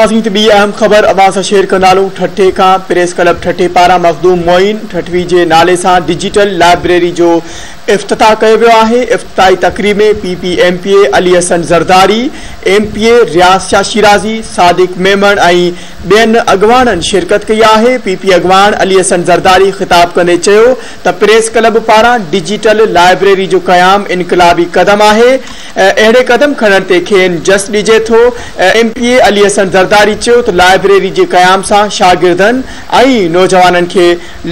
ॾिसंदासीं त ॿी अहम ख़बर अपा असां शेयर कंदा आहियूं ठठे खां प्रेस क्लब ठठे पारां मखदूम मोइन ठठवी जे नाले सां डिजिटल लाइब्रेरी जो इफ़्तिताह कयो वियो आहे इफ़्ताही तकरीब में P P M P A Ali Hassan Zardari M P A Riaz Shah Shirazi Sadiq Memon ऐं ॿियनि अॻवाननि शिरकत कई आहे पी पी अॻवान अली हसन ज़रदारी ख़िताबु कंदे चयो त प्रेस क्लब पारां डिजिटल लाइब्रेरी जो क़यामु इनकलाबी क़दम आहे अहिड़े क़दम खणण ते खेल जस ॾिजे थो M P A Ali Hassan Zardari चयो त लाइब्रेरी जे क़याम सां शागिर्दनि ऐं नौजवाननि खे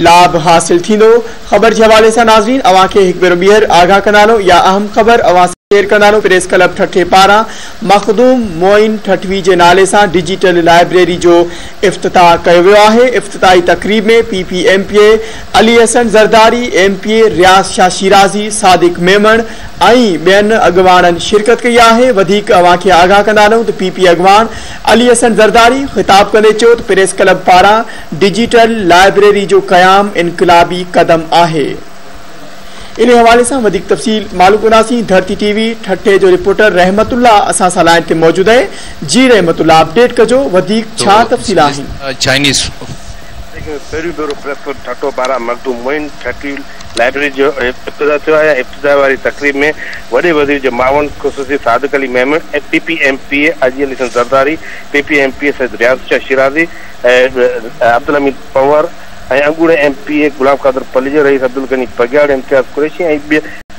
लाभ हासिलु थींदो ख़बर जे हवाले सां नाज़रीन अव्हांखे हिकु ॿीहर आगाह कंदा इहा अहम ख़बर अव्हां सां शेयर कंदा प्रेस क्लब ठठे पारां मखदूम मोइन ठठवी जे नाले सां डिजिटल लाइब्रेरी जो इफ़्ताह कयो वियो आहे इफ़्तिताही तकरीब में P P M P A Ali Hassan Zardari M P A Riaz Shah Shirazi Sadiq Memon ऐं ॿियनि अॻुवाणनि शिरकत कई आहे वधीक अव्हां खे आगाह कंदा न त पी पी अॻु अली हसन ज़रदारी ख़िताबु कंदे चयो त प्रेस क्लब पारां डिजिटल लाइब्रेरी जो क़यामु इनक़ाबी क़दम आहे इन हवाले से वधिक तफ़सील मालूम कंदासीं धरती टीवी ठठे जो रिपोर्टर रहमतुल्ला असा सां लाइन ते मौजूद है जी रहमतुल्ला अपडेट कजो वधीक तो छा तफ़सील आहिनि चाइनीज़ पहिरियों भेरो प्रेसक्लब ठटो पारां मखदूम मोइन ठटी लाइब्रेरी जो इब्तदा थियो आहे इब्तदा वाली तकरीब में वॾे वज़ीर जो मावन ख़ुशूसी सादिक अली महमूद ऐं P P M P A अजी अली सन Zardari P P M P A Syed Riaz Shah Shirazi Abdul Hameed Panwar ऐं अॻूड़े M P A Gulab Qadir please रही अब्दुल गनी कुरेशी ऐं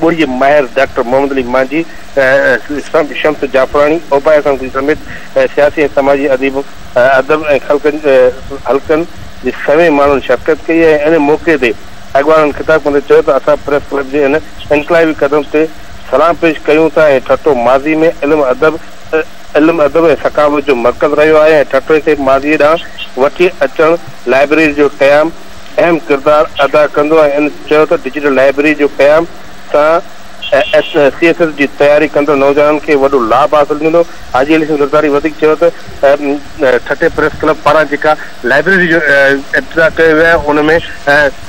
मोहम्मद अली सियासी ऐं समाजी अदीब अदब ऐं शिरकत कई ऐं मौक़े ते चयो त असां प्रेस क्लब जे हिन ते सलाम पेश कयूं था ऐं ठटो माज़ी में इल्म अदब इल्म अदब ऐं सकाफ़त जो मर्कज़ रहियो आहे ऐं ठटे खे माज़ीअ ॾांहुं वठी अचणु लाइब्रेरी जो क़याम अहम किरदार अदा कंदो तो डिजिटल लाइब्रेरी जो क़याम सां सी एस एस की तैयारी कंदड़ नौजवाननि खे वॾो लाभ हासिल थींदो हाजी अली सिंह ज़रदारी ठटे प्रेस क्लब पारा जेका लाइब्रेरी जो इब्तिदा कयो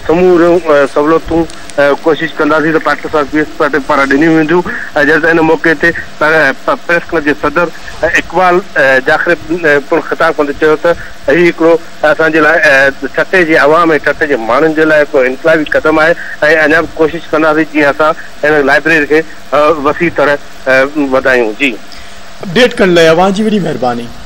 समूर सहूलतू कोशिशि कंदासीं त पाकिस्तान पीपल्स पार्टी पारां ॾिनियूं वेंदियूं ऐं जॾहिं हिन मौक़े ते प्रेस क्लब जे सदर इकबाल जाखिर ख़िताब चयो त हीउ हिकिड़ो असांजे लाइ छटे जे आवाम ऐं छटे जे माण्हुनि जे लाइ हिकिड़ो इनकलाबी क़दम आहे ऐं अञा बि कोशिशि कंदासीं जीअं असां हिन लाइब्रेरी खे वसी तरह वधायूं जी अपडेट करण लाइ जी वॾी महिरबानी